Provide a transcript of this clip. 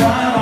time.